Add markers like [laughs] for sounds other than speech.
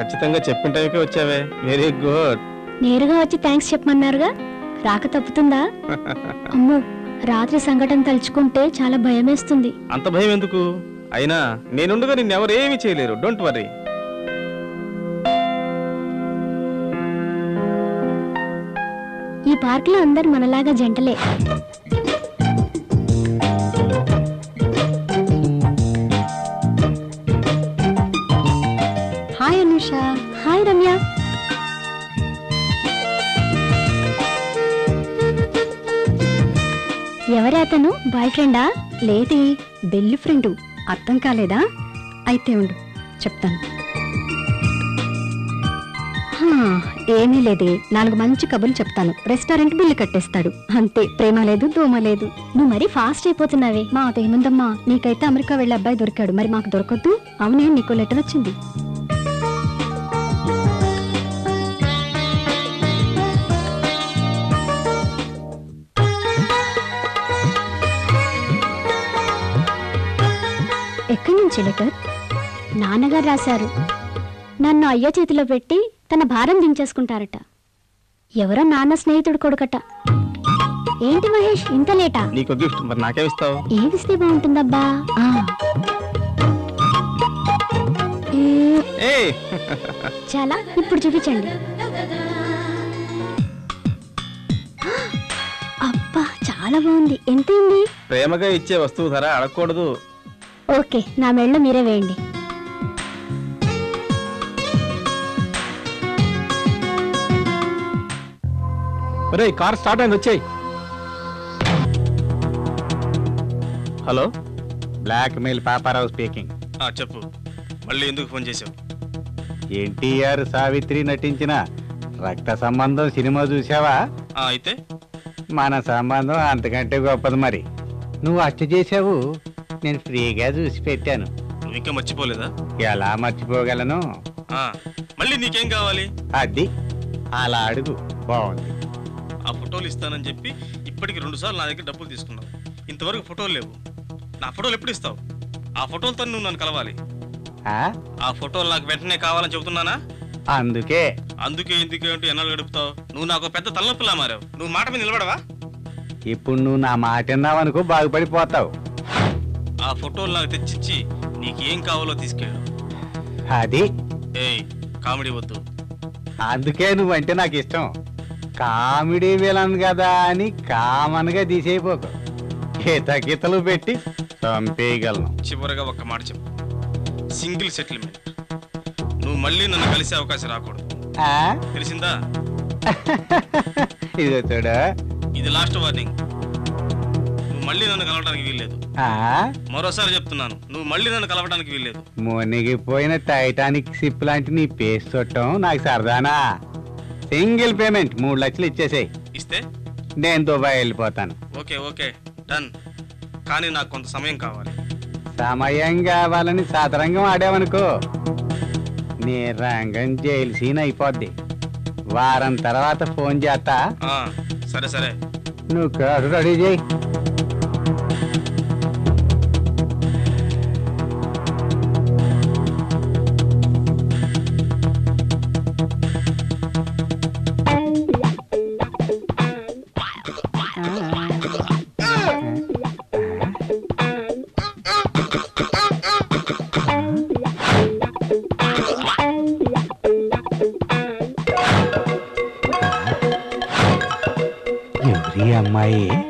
ఖచ్చితంగా చెప్పిన టైంకే వచ్చావే. Very good. నేరుగా వచ్చి థ్యాంక్స్ చెప్పమన్నారుగా? రాక తప్పుతుందా? [laughs] అమ్మో రాత్రి సంఘటన తలుచుకుంటే చాలా భయమేస్తుంది. అంత భయం ఎందుకు? అయినా నేనుండగా నిన్నెవరేమీ చేయలేరు. Don't worry. ఈ పార్క్లో అందరు మనలాగా జంటలే. హాయ్ అనుష హాయ్ రమ్య ఎవరే అతను? బాయ్ ఫ్రెండా లేదే. బెల్లి ఫ్రెండు. అర్థం కాలేదా? అయితే ఉండు. చెప్తాను. ఏమీ లేదే. నాలుగు మంచి కబుర్లు చెప్తాను. రెస్టారెంట్ బిల్లు కట్టేస్తాడు. అంతే. ప్రేమ లేదు దోమ లేదు. నువ్వు మరీ ఫాస్ట్ అయిపోతున్నావే. మా అదేముందమ్మా నీకైతే అమెరికా వెళ్ళే అబ్బాయి దొరికాడు. మరి మాకు దొరకద్దు? అవునే నీకు లెటర్ వచ్చింది. నుంచి లెటర్ నాన్నగారు రాశారు. నన్ను అయ్య చేతిలో పెట్టి తన భారం దించేసుకుంటారట. ఎవరో నాన్న స్నేహితుడు కొడుకట. ఏంటి మహేష్ ఇంత లేటా? నీకు గిఫ్ట్ మరి నాకేమిస్తావు ఏమిస్తే బాగుంటుందబ్బా? ఆ. ఏ, ఏ. చాలా ఇప్పుడు చూపించండి. అబ్బా చాలా బాగుంది. ఎంతైంది? ప్రేమగా ఇచ్చే వస్తువు ధర అడగకూడదు. ఓకే నా మెళ్ళ మీరే వేయండి. ఒరే కార్ స్టార్ట్ అయింది వచ్చాయి. హలో? Blackmail Paparao speaking. చెప్పు. మళ్ళీ ఎందుకు ఫోన్ చేసావు ఎన్టీఆర్ సావిత్రి నటించిన రక్త సంబంధం సినిమా చూసావా అయితే? మన సంబంధం అంతకంటే గొప్పది మరి. నువ్వు అష్ట చేసావు నేను ఫ్రీగా చూసి పెట్టాను. నువ్వు ఇంకా మర్చిపోలేదా? ఎలా మర్చిపోగలను? ఆ, మళ్ళీ నీకేం కావాలి? అది అలా అడుగు. బాగుంది. ఆ ఫోటోలు ఇస్తానని చెప్పి ఇప్పటికి రెండు సార్లు నా దగ్గర డబ్బులు తీసుకున్నావు. ఇంతవరకు ఫోటోలు లేవు. నా ఫోటోలు ఎప్పుడు ఇస్తావు? ఆ ఫోటోలతో నువ్వు నన్ను కలవాలి. ఆ? ఆ ఫోటోలు నాకు వెంటనే కావాలని చెబుతున్నానా? అందుకే. అందుకే ఎందుకే అంటే ఎన్నాళ్ళు గడుపుతావు? నువ్వు నాకు పెద్ద తలనొప్పిలా మారావు. నువ్వు మాట మీద నిలబడవా? ఇప్పుడు నువ్వు నా మాట విన్నావనుకో బాగుపడిపోతావు. ఆ ఫోటోలు నాకు తెచ్చిచ్చి నీకేం కావాలో తీసుకెళ్ళు. అది? ఏయ్ కామెడీ వద్దు. అందుకే నువ్వంటే నాకు ఇష్టం కామెడీ విలన్ కదా అని కామన్గా తీసేయపోకు కితకితలు పెట్టి చంపేయగలను. చివరగా ఒక్క మాట చెప్పు. Single settlement. నువ్వు మళ్ళీ నన్ను కలిసే అవకాశం రాకూడదు. ఆ? తెలిసిందా? [laughs] ఇదిగో చూడు. ఇది లాస్ట్ వార్నింగ్. మళ్ళీ నన్ను కలవడానికి వీల్లేదు. ఆ? మరోసారి చెప్తున్నాను నువ్వు మళ్ళీ నన్ను కలవడానికి వీల్లేదు. మునిగిపోయిన టైటానిక్ షిప్ లాంటి నీ పేస్ చుట్టం నాకు సరదానా? సింగిల్ పేమెంట్ మూడు లక్షలు ఇచ్చేసేయ్. ఇస్తే? నేను దుబాయ్ వెళ్ళిపోతాను. Okay okay done. కానీ నాకు కొంత సమయం కావాలి. సమయం కావాలని సతరంగం ఆడావనుకో నీ రంగం జైలు సీన్ అయిపోద్ది. వారం తర్వాత ఫోన్ చేస్తా. సరే సరే. నువ్వు రెడీ చేయి. అమ్మాయి